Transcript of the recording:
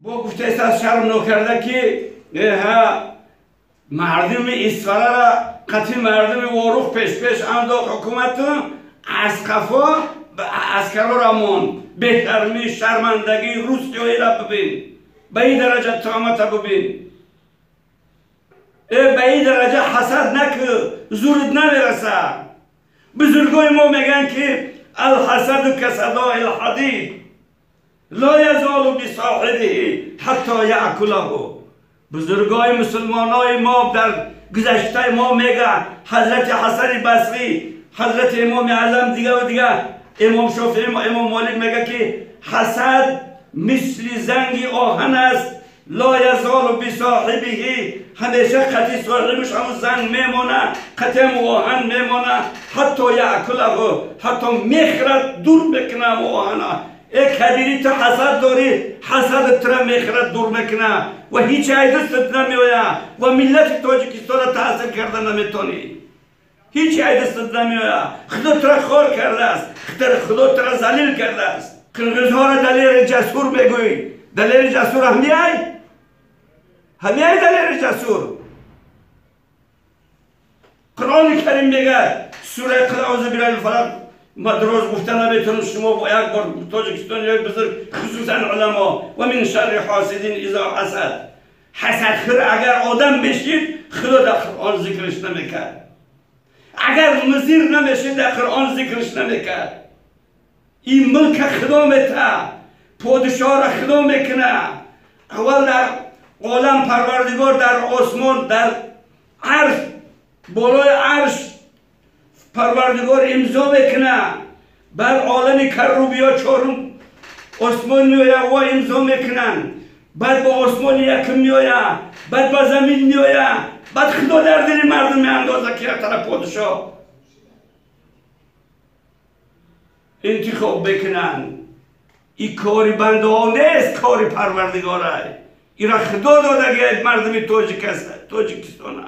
با گفته از شرم نکرده که مردم اسفره را قطعی مردم واروخ پیش پیش انداخت حکومت از قفا اسکرا را مون بهترمی شرمندگی روسیایی را ببین. به این درجه تامت ببین. به این درجه حسد نکه زورت نمی‌رسه. بزرگای ما میگن که الحسد کسداء الحدید. لا یزال بصاحبه حتی یعکله بزرگای مسلمان های ما در گذشته ما میگه حضرت حسن بصری حضرت امام اعظم دیگه و دیگه. امام شافعی امام مالک میگه که حسد مثل زنگ آهن است. لا یزال بصاحبه همیشه قطعی صاحبش همون زنگ میمونه قطعی آهن میمونه. حتی یعکله حتی می‌خرد دور بکنه آهنه. ای کبیری تو حسد داری حسد ترا می‌خرد دور می‌کنه و هیچ دستت نمیویا و ملت تاجیکستان را تحصیل کرده نمی‌تونی هیچ دستت نمیویا خدا ترا خور کرده است خدا ترا زلیل کرده است قرغزها را دلیر جسور میگوی دلیر جسور همیای همیای دلیر جسور قرآن کریم میگه سوره اعوذ بالله الفلق مدروز گفتن نمی‌تونم شما با یک بار تاجیکستان یک بزرگ خصوصا علما و من شر حاسدین اذا حسد. حسد خیر اگر آدم بشید خدا در قرآن ذکرش نمی‌کرد. اگر مزیر نمیشید در قرآن ذکرش نمی‌کرد. این ملک خدا میته پادشاه را خدا می‌کنه. اول در عالم پروردگار در آسمان در عرش بالای عرش پروردگار امضا می‌کنه بر عالم کروبیا چهارم آسمان میآید و امضا می‌کنن. بعد با آسمان یکم میآید بعد با زمین میآید بعد خدا در دل مردم میاندازه که طرف پادشاه انتخاب بکنن. این کاری بنده ها نیست کاری پروردگاره. این را خدا داده که مردم تاجیکستان